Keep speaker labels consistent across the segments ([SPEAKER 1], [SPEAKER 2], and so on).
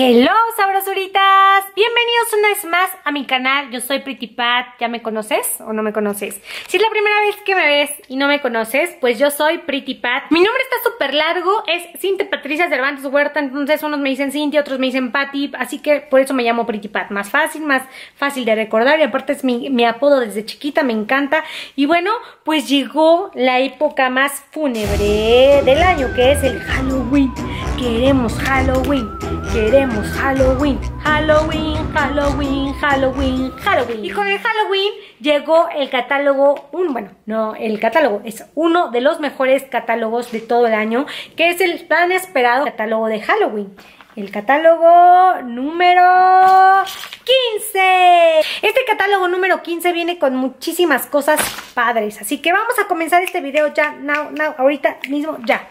[SPEAKER 1] Hello sabrosuritas, bienvenidos una vez más a mi canal, yo soy Pretty Pat, ¿ya me conoces o no me conoces? Si es la primera vez que me ves y no me conoces, pues yo soy Pretty Pat, mi nombre está súper largo, es Cintia Patricia Cervantes Huerta, entonces unos me dicen Cintia, otros me dicen Patty, así que por eso me llamo Pretty Pat, más fácil, más fácil de recordar. Y aparte es mi, mi apodo desde chiquita, me encanta. Y bueno, pues llegó la época más fúnebre del año que es el Halloween, queremos Halloween, queremos Halloween, Halloween, Halloween, Halloween, Halloween. Y con el Halloween llegó el catálogo, un, bueno, no, el catálogo es uno de los mejores catálogos de todo el año, que es el tan esperado catálogo de Halloween. El catálogo número 15. Este catálogo número 15 viene con muchísimas cosas padres. Así que vamos a comenzar este video ya, now, now, ahorita mismo, ya.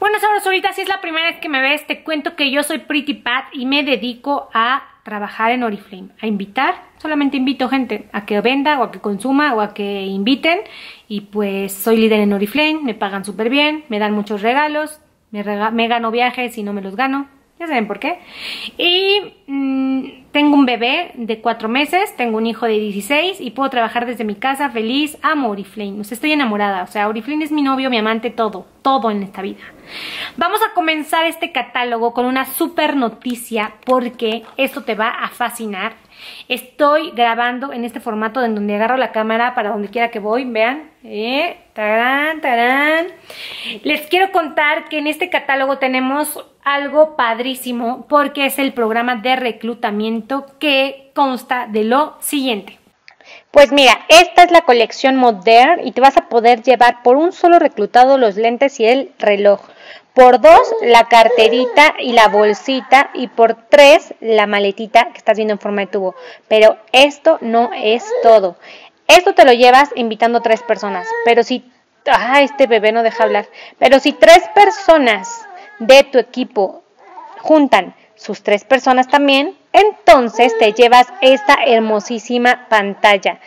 [SPEAKER 1] Bueno, ahorita si es la primera vez que me ves, te cuento que yo soy Pretty Pat y me dedico a trabajar en Oriflame, a invitar, solamente invito gente a que venda o a que consuma o a que inviten y pues soy líder en Oriflame, me pagan súper bien, me dan muchos regalos, me, me gano viajes y no me los gano, ya saben por qué. Y mmm, tengo un bebé de 4 meses, tengo un hijo de 16 y puedo trabajar desde mi casa feliz. Amo Oriflame, o estoy enamorada. O sea, Oriflame es mi novio, mi amante, todo, todo en esta vida. Vamos a comenzar este catálogo con una super noticia porque esto te va a fascinar. Estoy grabando en este formato en donde agarro la cámara para donde quiera que voy, vean. Eh, tarán, tarán. Les quiero contar que en este catálogo tenemos algo padrísimo porque es el programa de reclutamiento que consta de lo siguiente. Pues mira, esta es la colección Modern y te vas a poder llevar por un solo reclutado los lentes y el reloj. Por dos, la carterita y la bolsita. Y por tres, la maletita que estás viendo en forma de tubo. Pero esto no es todo. Esto te lo llevas invitando a tres personas. Pero si... Ah, este bebé no deja hablar. Pero si tres personas de tu equipo juntan sus tres personas también, entonces te llevas esta hermosísima pantalla.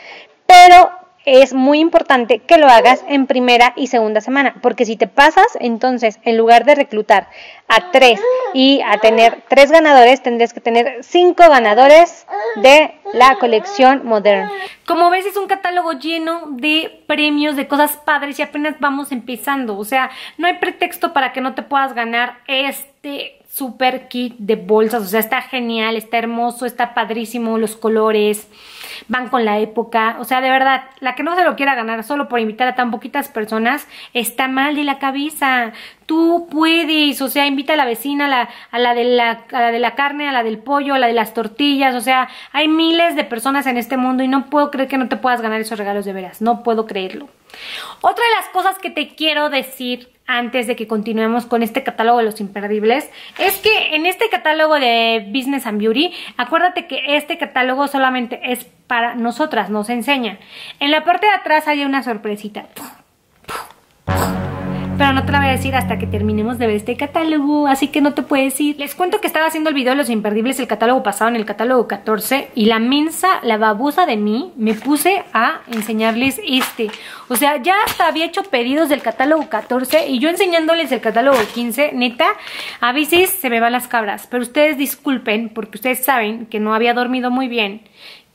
[SPEAKER 1] Pero es muy importante que lo hagas en primera y segunda semana, porque si te pasas, entonces en lugar de reclutar a tres y a tener tres ganadores, tendrías que tener cinco ganadores de la colección moderna. Como ves, es un catálogo lleno de premios, de cosas padres y apenas vamos empezando. O sea, no hay pretexto para que no te puedas ganar este super kit de bolsas, o sea, está genial, está hermoso, está padrísimo, los colores van con la época, o sea, de verdad, la que no se lo quiera ganar solo por invitar a tan poquitas personas, está mal de la cabeza, tú puedes, o sea, invita a la vecina, a la, a la, de, la, a la de la carne, a la del pollo, a la de las tortillas, o sea, hay miles de personas en este mundo y no puedo creer que no te puedas ganar esos regalos de veras, no puedo creerlo. Otra de las cosas que te quiero decir antes de que continuemos con este catálogo de los imperdibles es que en este catálogo de Business and Beauty, acuérdate que este catálogo solamente es para nosotras, nos enseña. En la parte de atrás hay una sorpresita pero no te la voy a decir hasta que terminemos de ver este catálogo, así que no te puedes ir. Les cuento que estaba haciendo el video de los imperdibles, el catálogo pasado en el catálogo 14, y la mensa, la babosa de mí, me puse a enseñarles este. O sea, ya hasta había hecho pedidos del catálogo 14 y yo enseñándoles el catálogo 15, neta, a veces se me van las cabras, pero ustedes disculpen porque ustedes saben que no había dormido muy bien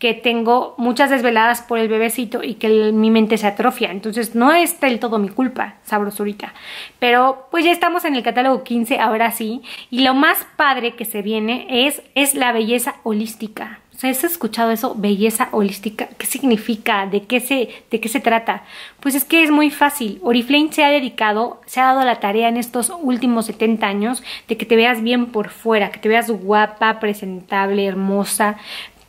[SPEAKER 1] que tengo muchas desveladas por el bebecito y que mi mente se atrofia. Entonces no es del todo mi culpa, sabrosurita. Pero pues ya estamos en el catálogo 15, ahora sí. Y lo más padre que se viene es, es la belleza holística. O ¿has escuchado eso? Belleza holística. ¿Qué significa? ¿De qué se, de qué se trata? Pues es que es muy fácil. Oriflame se ha dedicado, se ha dado la tarea en estos últimos 70 años de que te veas bien por fuera, que te veas guapa, presentable, hermosa,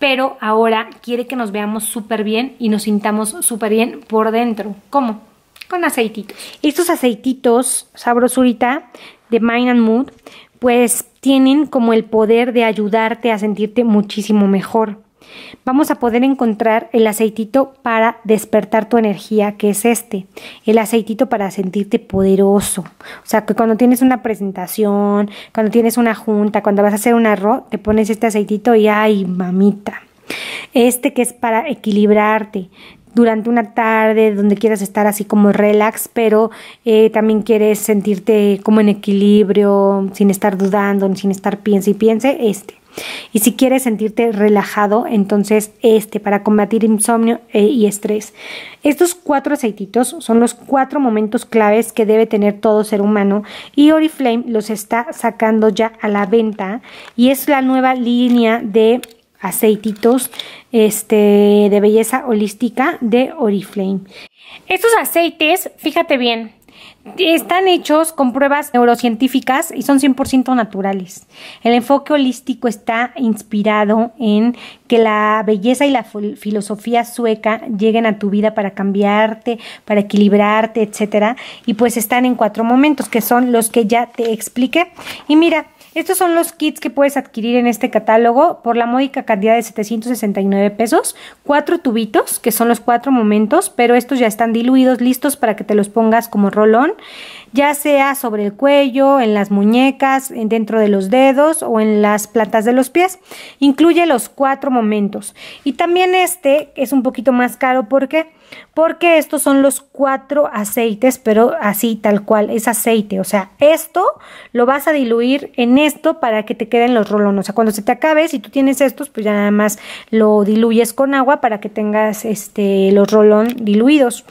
[SPEAKER 1] pero ahora quiere que nos veamos súper bien y nos sintamos súper bien por dentro. ¿Cómo? Con aceititos. Estos aceititos, sabrosurita, de Mind and Mood, pues tienen como el poder de ayudarte a sentirte muchísimo mejor. Vamos a poder encontrar el aceitito para despertar tu energía, que es este. El aceitito para sentirte poderoso. O sea, que cuando tienes una presentación, cuando tienes una junta, cuando vas a hacer un arroz, te pones este aceitito y ¡ay, mamita! Este que es para equilibrarte, durante una tarde donde quieras estar así como relax, pero eh, también quieres sentirte como en equilibrio, sin estar dudando, sin estar piense y piense, este. Y si quieres sentirte relajado, entonces este para combatir insomnio eh, y estrés. Estos cuatro aceititos son los cuatro momentos claves que debe tener todo ser humano y Oriflame los está sacando ya a la venta y es la nueva línea de aceititos este, de belleza holística de Oriflame. Estos aceites, fíjate bien, están hechos con pruebas neurocientíficas y son 100% naturales. El enfoque holístico está inspirado en que la belleza y la filosofía sueca lleguen a tu vida para cambiarte, para equilibrarte, etcétera, y pues están en cuatro momentos que son los que ya te expliqué. Y mira, estos son los kits que puedes adquirir en este catálogo por la módica cantidad de 769 pesos. Cuatro tubitos, que son los cuatro momentos, pero estos ya están diluidos, listos para que te los pongas como rolón, ya sea sobre el cuello, en las muñecas, dentro de los dedos o en las plantas de los pies. Incluye los cuatro momentos. Y también este es un poquito más caro porque porque estos son los cuatro aceites, pero así tal cual, es aceite. O sea, esto lo vas a diluir en esto para que te queden los rolones. O sea, cuando se te acabe, si tú tienes estos, pues ya nada más lo diluyes con agua para que tengas este, los rolón diluidos.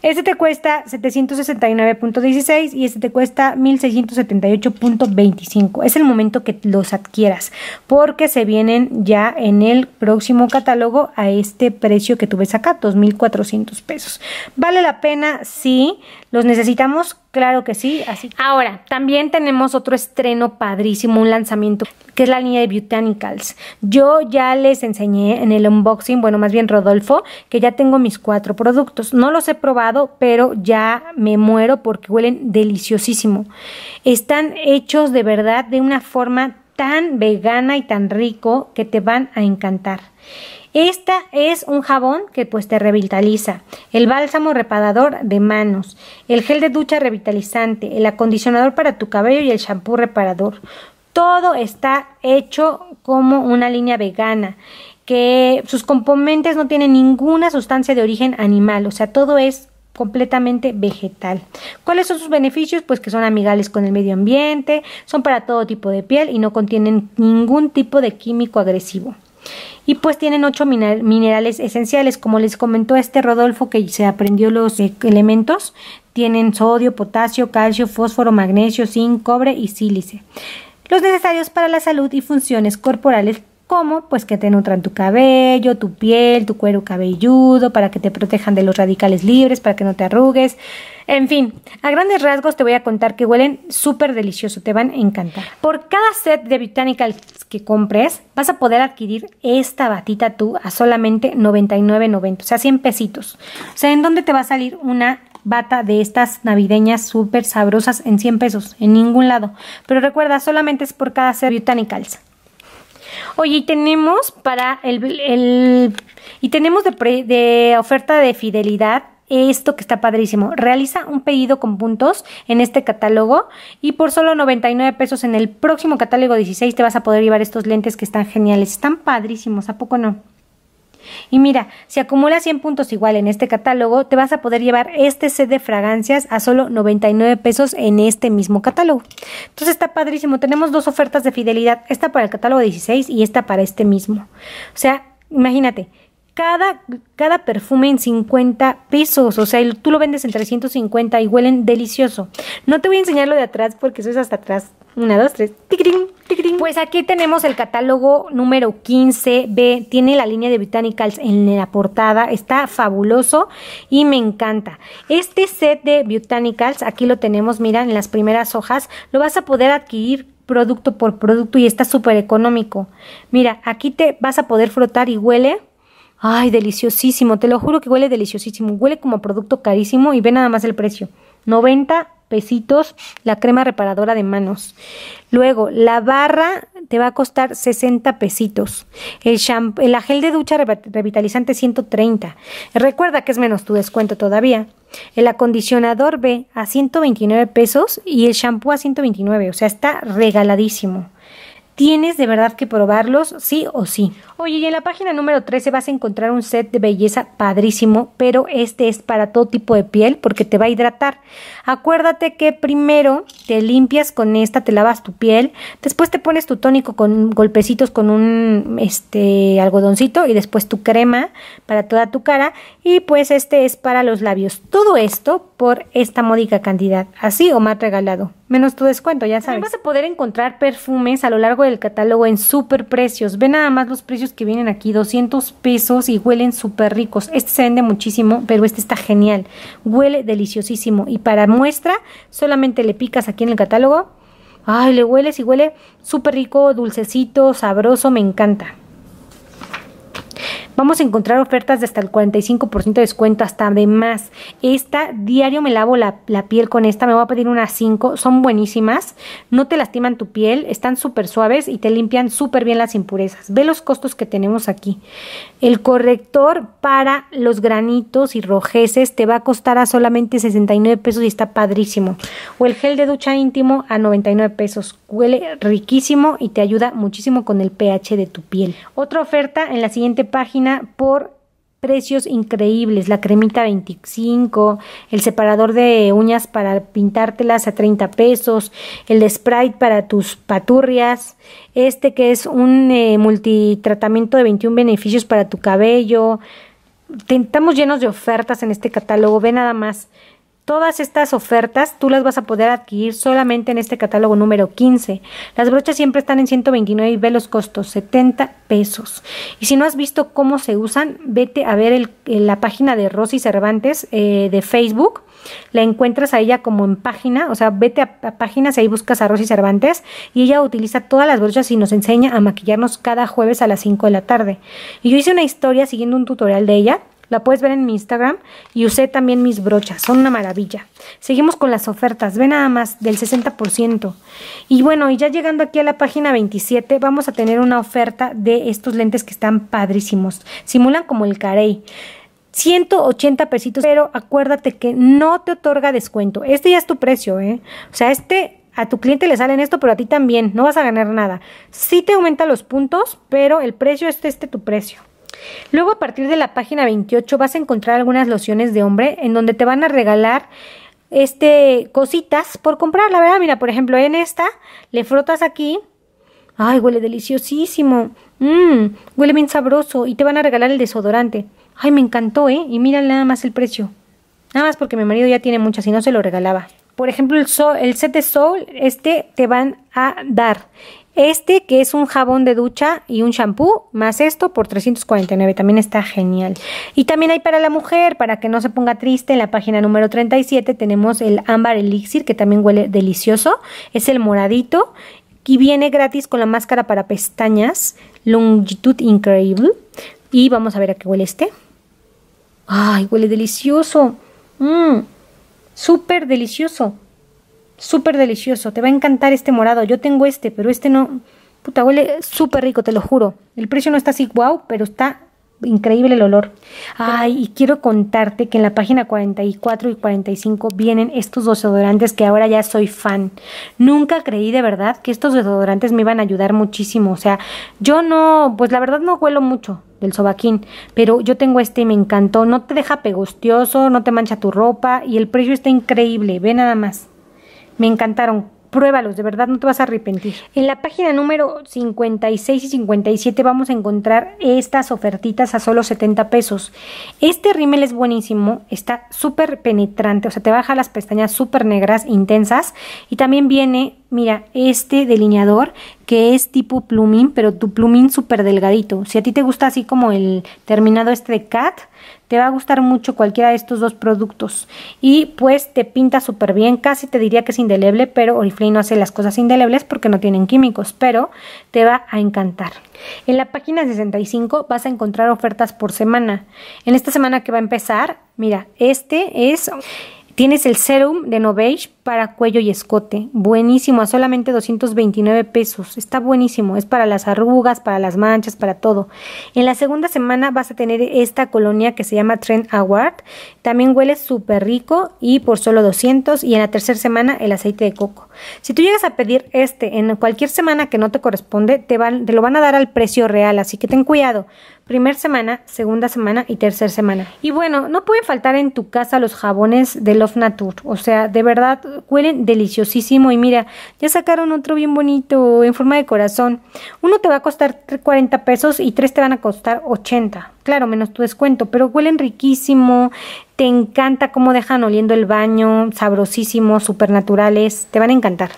[SPEAKER 1] Este te cuesta 769.16 y este te cuesta 1678.25. Es el momento que los adquieras porque se vienen ya en el próximo catálogo a este precio que tú ves acá, 2400 pesos. ¿Vale la pena? Sí. ¿Los necesitamos? Claro que sí. Así. Ahora, también tenemos otro estreno padrísimo, un lanzamiento, que es la línea de Botanicals. Yo ya les enseñé en el unboxing, bueno, más bien Rodolfo, que ya tengo mis cuatro productos. No los he probado, pero ya me muero porque huelen deliciosísimo. Están hechos de verdad de una forma tan vegana y tan rico que te van a encantar. Esta es un jabón que pues te revitaliza, el bálsamo reparador de manos, el gel de ducha revitalizante, el acondicionador para tu cabello y el shampoo reparador. Todo está hecho como una línea vegana que sus componentes no tienen ninguna sustancia de origen animal, o sea, todo es completamente vegetal. ¿Cuáles son sus beneficios? Pues que son amigables con el medio ambiente, son para todo tipo de piel y no contienen ningún tipo de químico agresivo y pues tienen ocho minerales esenciales, como les comentó este Rodolfo que se aprendió los e-, elementos, tienen sodio, potasio, calcio, fósforo, magnesio, zinc, cobre y sílice. Los necesarios para la salud y funciones corporales como pues que te nutran tu cabello, tu piel, tu cuero cabelludo, para que te protejan de los radicales libres, para que no te arrugues, en fin, a grandes rasgos te voy a contar que huelen súper delicioso, te van a encantar. Por cada set de Botanicals que compres, vas a poder adquirir esta batita tú a solamente 99.90, o sea, 100 pesitos. O sea, ¿en dónde te va a salir una bata de estas navideñas súper sabrosas en 100 pesos? En ningún lado. Pero recuerda, solamente es por cada set Botanicals. Oye, y tenemos para el, y tenemos de, de oferta de fidelidad esto que está padrísimo. Realiza un pedido con puntos en este catálogo y por solo 99 pesos en el próximo catálogo 16 te vas a poder llevar estos lentes que están geniales. Están padrísimos, ¿a poco no? Y mira, si acumulas 100 puntos igual en este catálogo, te vas a poder llevar este set de fragancias a solo 99 pesos en este mismo catálogo. Entonces está padrísimo. Tenemos dos ofertas de fidelidad, esta para el catálogo 16 y esta para este mismo. O sea, imagínate, cada, cada perfume en 50 pesos. O sea, tú lo vendes en 350 y huelen delicioso. No te voy a enseñar lo de atrás porque eso es hasta atrás. Una, dos, tres. Pues aquí tenemos el catálogo número 15B. Tiene la línea de Botanicals en la portada. Está fabuloso y me encanta. Este set de Botanicals, aquí lo tenemos, mira, en las primeras hojas. Lo vas a poder adquirir producto por producto y está súper económico. Mira, aquí te vas a poder frotar y huele Ay, deliciosísimo, te lo juro que huele deliciosísimo. Huele como producto carísimo y ve nada más el precio. 90 pesitos la crema reparadora de manos. Luego, la barra te va a costar 60 pesitos. El, shampoo, el gel de ducha revitalizante 130. Recuerda que es menos tu descuento todavía. El acondicionador B a 129 pesos y el shampoo a 129. O sea, está regaladísimo. Tienes de verdad que probarlos, sí o sí. Oye, y en la página número 13 vas a encontrar un set de belleza padrísimo, pero este es para todo tipo de piel porque te va a hidratar. Acuérdate que primero te limpias con esta, te lavas tu piel, después te pones tu tónico con golpecitos con un este algodoncito y después tu crema para toda tu cara y pues este es para los labios. Todo esto por esta módica cantidad, así o más regalado. Menos tu descuento, ya sabes. vas a poder encontrar perfumes a lo largo del catálogo en super precios. Ve nada más los precios que vienen aquí, 200 pesos y huelen súper ricos. Este se vende muchísimo, pero este está genial. Huele deliciosísimo. Y para muestra, solamente le picas aquí en el catálogo. Ay, le hueles y huele súper rico, dulcecito, sabroso, me encanta. Vamos a encontrar ofertas de hasta el 45% de descuento, hasta de más. Esta, diario me lavo la, piel con esta, me voy a pedir unas 5, son buenísimas, no te lastiman tu piel, están súper suaves y te limpian súper bien las impurezas. Ve los costos que tenemos aquí. El corrector para los granitos y rojeces te va a costar a solamente 69 pesos y está padrísimo. O el gel de ducha íntimo a 99 pesos. Huele riquísimo y te ayuda muchísimo con el pH de tu piel. Otra oferta en la siguiente página por precios increíbles, la cremita 25, el separador de uñas para pintártelas a 30 pesos, el Sprite para tus paturrias, este que es un eh, multitratamiento de 21 beneficios para tu cabello. Estamos llenos de ofertas en este catálogo, ve nada más. Todas estas ofertas tú las vas a poder adquirir solamente en este catálogo número 15. Las brochas siempre están en 129 y ve los costos, 70 pesos. Y si no has visto cómo se usan, vete a ver la página de Rosy Cervantes eh, de Facebook. La encuentras a ella como en página, o sea, vete a, a páginas y ahí buscas a Rosy Cervantes y ella utiliza todas las brochas y nos enseña a maquillarnos cada jueves a las 5 de la tarde. Y yo hice una historia siguiendo un tutorial de ella la puedes ver en mi Instagram y usé también mis brochas. Son una maravilla. Seguimos con las ofertas. Ve nada más del 60%. Y bueno, y ya llegando aquí a la página 27, vamos a tener una oferta de estos lentes que están padrísimos. Simulan como el carey. 180 pesitos, pero acuérdate que no te otorga descuento. Este ya es tu precio, ¿eh? O sea, este a tu cliente le salen esto, pero a ti también, no vas a ganar nada. Sí te aumenta los puntos, pero el precio es este tu precio. Luego a partir de la página 28 vas a encontrar algunas lociones de hombre en donde te van a regalar este cositas por comprar, la verdad, mira, por ejemplo, en esta le frotas aquí. Ay, huele deliciosísimo. Mmm, huele bien sabroso y te van a regalar el desodorante. Ay, me encantó, ¿eh? Y mira nada más el precio. Nada más porque mi marido ya tiene muchas y no se lo regalaba. Por ejemplo, el, el set de Soul, este te van a dar este que es un jabón de ducha y un shampoo, más esto por 349, también está genial. Y también hay para la mujer, para que no se ponga triste, en la página número 37 tenemos el ámbar elixir, que también huele delicioso, es el moradito y viene gratis con la máscara para pestañas, longitud increíble. Y vamos a ver a qué huele este. Ay, huele delicioso. Mmm, súper delicioso. Súper delicioso. Te va a encantar este morado. Yo tengo este, pero este no. Puta, huele súper rico, te lo juro. El precio no está así wow, pero está increíble el olor. Ay, y quiero contarte que en la página 44 y 45 vienen estos desodorantes que ahora ya soy fan. Nunca creí de verdad que estos desodorantes me iban a ayudar muchísimo. O sea, yo no, pues la verdad no huelo mucho del sobaquín, pero yo tengo este y me encantó. No te deja pegostioso, no te mancha tu ropa y el precio está increíble. Ve nada más. Me encantaron. Pruébalos, de verdad no te vas a arrepentir. En la página número 56 y 57 vamos a encontrar estas ofertitas a solo 70 pesos. Este rímel es buenísimo, está súper penetrante, o sea, te baja las pestañas súper negras, intensas. Y también viene, mira, este delineador que es tipo plumín, pero tu plumín súper delgadito. Si a ti te gusta así como el terminado este de cat, te va a gustar mucho cualquiera de estos dos productos. Y pues te pinta súper bien, casi te diría que es indeleble, pero Oriflame no hace las cosas indelebles porque no tienen químicos, pero te va a encantar. En la página 65 vas a encontrar ofertas por semana. En esta semana que va a empezar, mira, este es... Tienes el serum de Novage para cuello y escote. Buenísimo, a solamente 229 pesos. Está buenísimo. Es para las arrugas, para las manchas, para todo. En la segunda semana vas a tener esta colonia que se llama Trend Award. También huele súper rico y por solo 200. Y en la tercera semana el aceite de coco. Si tú llegas a pedir este en cualquier semana que no te corresponde, te, van, te lo van a dar al precio real. Así que ten cuidado primer semana, segunda semana y tercera semana. Y bueno, no pueden faltar en tu casa los jabones de Love Nature. O sea, de verdad huelen deliciosísimo. Y mira, ya sacaron otro bien bonito en forma de corazón. Uno te va a costar 40 pesos y tres te van a costar 80. Claro, menos tu descuento, pero huelen riquísimo. Te encanta cómo dejan oliendo el baño, sabrosísimos, naturales, te van a encantar.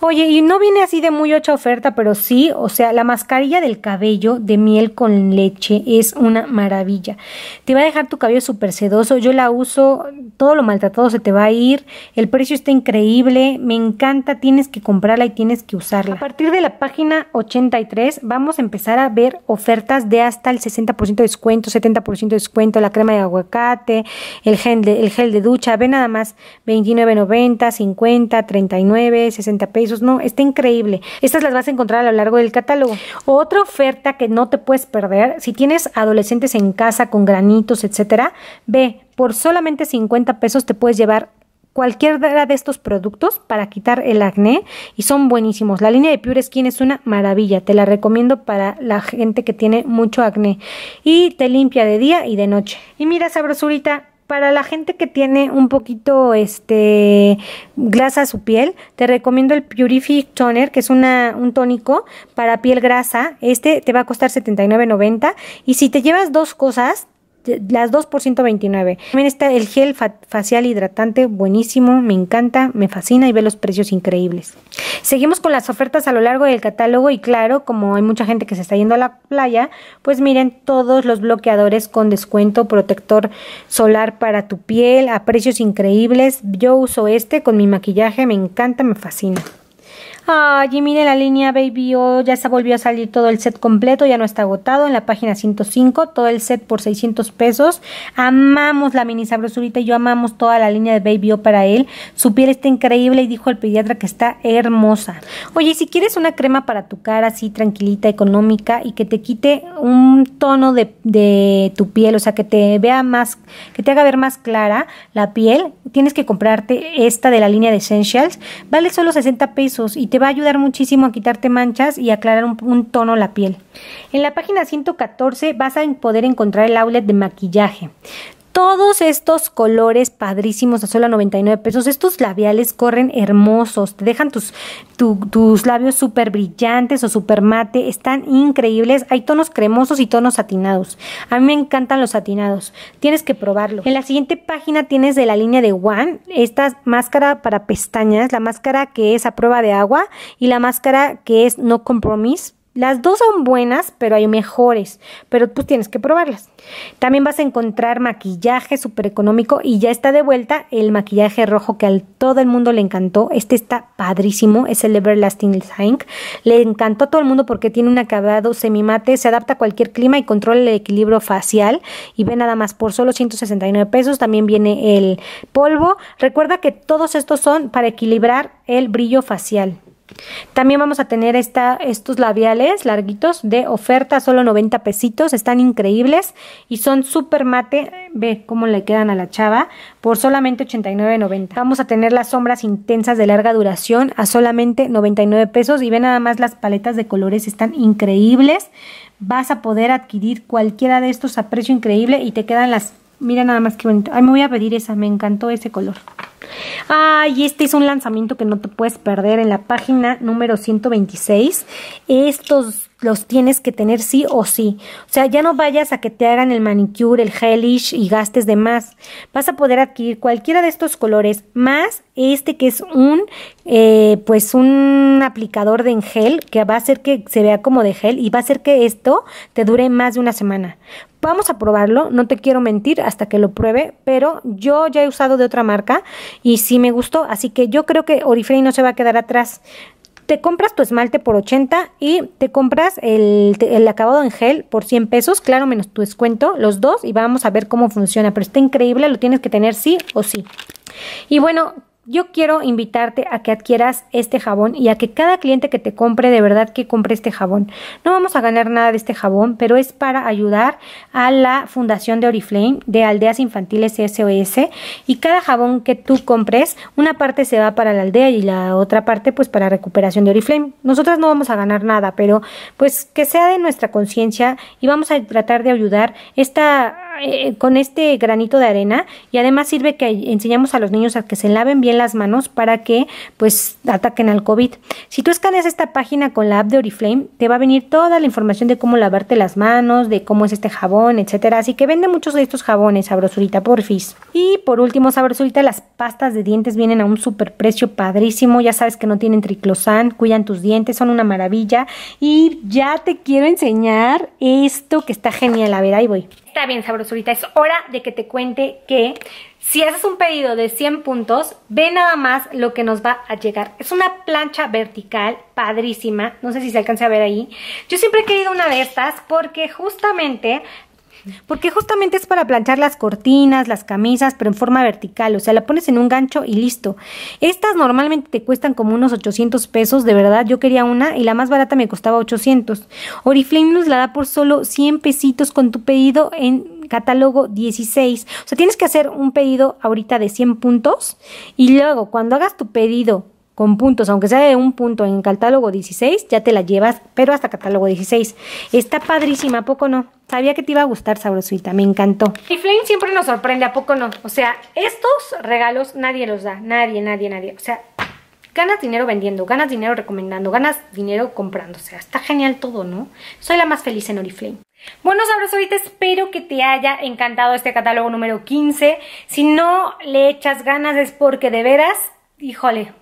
[SPEAKER 1] Oye, y no viene así de muy ocha oferta, pero sí, o sea, la mascarilla del cabello de miel con leche es una maravilla. Te va a dejar tu cabello súper sedoso, yo la uso, todo lo maltratado se te va a ir, el precio está increíble, me encanta, tienes que comprarla y tienes que usarla. A partir de la página 83 vamos a empezar a ver ofertas de hasta el 60% de descuento, 70% de descuento, la crema de aguacate, el gel el gel de ducha, ve nada más 29.90, 50, 39, 60 pesos, no, está increíble. Estas las vas a encontrar a lo largo del catálogo. Otra oferta que no te puedes perder, si tienes adolescentes en casa con granitos, etcétera, ve, por solamente 50 pesos te puedes llevar cualquiera de estos productos para quitar el acné y son buenísimos. La línea de Pure Skin es una maravilla, te la recomiendo para la gente que tiene mucho acné y te limpia de día y de noche. Y mira sabrosurita, para la gente que tiene un poquito este grasa a su piel, te recomiendo el Purific Toner, que es una, un tónico para piel grasa. Este te va a costar $79.90 y si te llevas dos cosas, las dos por 129. También está el gel facial hidratante, buenísimo, me encanta, me fascina y ve los precios increíbles. Seguimos con las ofertas a lo largo del catálogo y claro, como hay mucha gente que se está yendo a la playa, pues miren todos los bloqueadores con descuento, protector solar para tu piel a precios increíbles. Yo uso este con mi maquillaje, me encanta, me fascina. Ay, mire la línea Baby O, ya se volvió a salir todo el set completo, ya no está agotado en la página 105, todo el set por 600 pesos. Amamos la mini sabrosurita y yo amamos toda la línea de Baby O para él. Su piel está increíble y dijo el pediatra que está hermosa. Oye, si quieres una crema para tu cara así tranquilita, económica y que te quite un tono de, de tu piel, o sea, que te vea más, que te haga ver más clara la piel, tienes que comprarte esta de la línea de Essentials. Vale solo 60 pesos y te va a ayudar muchísimo a quitarte manchas y aclarar un, tono la piel. En la página 114 vas a poder encontrar el outlet de maquillaje todos estos colores padrísimos a solo 99 pesos. Estos labiales corren hermosos, te dejan tus, tus labios súper brillantes o súper mate, están increíbles. Hay tonos cremosos y tonos satinados. A mí me encantan los satinados, tienes que probarlo. En la siguiente página tienes de la línea de One, esta máscara para pestañas, la máscara que es a prueba de agua y la máscara que es no compromise las dos son buenas, pero hay mejores, pero tú tienes que probarlas. También vas a encontrar maquillaje súper económico y ya está de vuelta el maquillaje rojo que a todo el mundo le encantó. Este está padrísimo, es el Everlasting Zinc. Le encantó a todo el mundo porque tiene un acabado semimate, se adapta a cualquier clima y controla el equilibrio facial. Y ve nada más por solo 169 pesos. También viene el polvo. Recuerda que todos estos son para equilibrar el brillo facial. También vamos a tener esta, estos labiales larguitos de oferta, solo 90 pesitos, están increíbles y son súper mate, ve cómo le quedan a la chava, por solamente 89.90. Vamos a tener las sombras intensas de larga duración a solamente 99 pesos y ve nada más las paletas de colores, están increíbles. Vas a poder adquirir cualquiera de estos a precio increíble y te quedan las, mira nada más que bonito. Ay, me voy a pedir esa, me encantó ese color. Ay, este es un lanzamiento que no te puedes perder en la página número 126. Estos los tienes que tener sí o sí. O sea, ya no vayas a que te hagan el manicure, el gelish y gastes de más. Vas a poder adquirir cualquiera de estos colores más este que es un eh, pues un aplicador de en gel que va a hacer que se vea como de gel y va a hacer que esto te dure más de una semana. Vamos a probarlo, no te quiero mentir hasta que lo pruebe, pero yo ya he usado de otra marca y sí me gustó, así que yo creo que Oriflame no se va a quedar atrás. Te compras tu esmalte por 80 y te compras el, el, acabado en gel por 100 pesos, claro, menos tu descuento, los dos, y vamos a ver cómo funciona. Pero está increíble, lo tienes que tener sí o sí. Y bueno, yo quiero invitarte a que adquieras este jabón y a que cada cliente que te compre, de verdad que compre este jabón. No vamos a ganar nada de este jabón, pero es para ayudar a la fundación de Oriflame, de Aldeas Infantiles SOS. Y cada jabón que tú compres, una parte se va para la aldea y la otra parte pues para recuperación de Oriflame. Nosotros no vamos a ganar nada, pero pues que sea de nuestra conciencia y vamos a tratar de ayudar esta eh, con este granito de arena y además sirve que enseñamos a los niños a que se laven bien las manos para que pues ataquen al COVID. Si tú escaneas esta página con la app de Oriflame, te va a venir toda la información de cómo lavarte las manos, de cómo es este jabón, etcétera. Así que vende muchos de estos jabones, Sabrosurita, porfis. Y por último, Sabrosurita, las pastas de dientes vienen a un super precio padrísimo. Ya sabes que no tienen triclosan, cuidan tus dientes, son una maravilla. Y ya te quiero enseñar esto que está genial. A ver, ahí voy. Está bien, Sabrosurita, es hora de que te cuente que si haces un pedido de 100 puntos, ve nada más lo que nos va a llegar. Es una plancha vertical padrísima, no sé si se alcanza a ver ahí. Yo siempre he querido una de estas porque justamente porque justamente es para planchar las cortinas, las camisas, pero en forma vertical. O sea, la pones en un gancho y listo. Estas normalmente te cuestan como unos 800 pesos. De verdad, yo quería una y la más barata me costaba 800. Oriflame nos la da por solo 100 pesitos con tu pedido en catálogo 16. O sea, tienes que hacer un pedido ahorita de 100 puntos y luego cuando hagas tu pedido con puntos, aunque sea de un punto en catálogo 16, ya te la llevas, pero hasta catálogo 16. Está padrísima, ¿a poco no? Sabía que te iba a gustar, sabrosita, me encantó. Y Flame siempre nos sorprende, ¿a poco no? O sea, estos regalos nadie los da, nadie, nadie, nadie. O sea, ganas dinero vendiendo, ganas dinero recomendando, ganas dinero comprando. O sea, está genial todo, ¿no? Soy la más feliz en Oriflame. Bueno, sabrosita, espero que te haya encantado este catálogo número 15. Si no le echas ganas es porque de veras, híjole,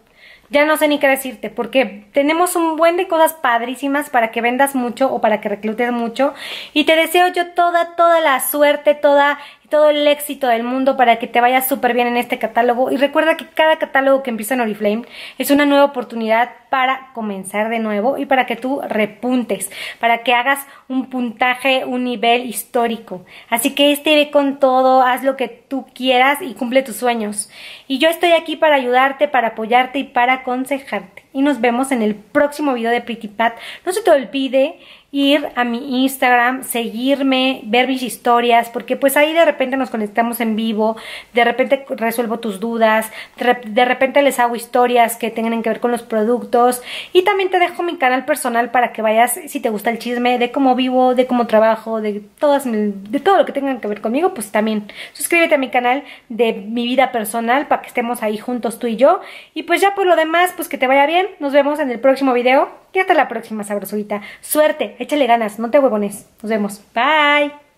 [SPEAKER 1] ya no sé ni qué decirte, porque tenemos un buen de cosas padrísimas para que vendas mucho o para que reclutes mucho. Y te deseo yo toda, toda la suerte, toda todo el éxito del mundo para que te vaya súper bien en este catálogo. Y recuerda que cada catálogo que empieza en Oriflame es una nueva oportunidad para comenzar de nuevo y para que tú repuntes, para que hagas un puntaje, un nivel histórico. Así que este ve con todo, haz lo que tú quieras y cumple tus sueños. Y yo estoy aquí para ayudarte, para apoyarte y para aconsejarte. Y nos vemos en el próximo video de Pretty Pat. No se te olvide ir a mi Instagram, seguirme, ver mis historias, porque pues ahí de repente nos conectamos en vivo, de repente resuelvo tus dudas, de repente les hago historias que tengan que ver con los productos y también te dejo mi canal personal para que vayas, si te gusta el chisme, de cómo vivo, de cómo trabajo, de, todas, de todo lo que tengan que ver conmigo, pues también suscríbete a mi canal de mi vida personal para que estemos ahí juntos tú y yo y pues ya por lo demás, pues que te vaya bien, nos vemos en el próximo video y hasta la próxima sabrosita. Suerte, échale ganas, no te huevones. Nos vemos. Bye.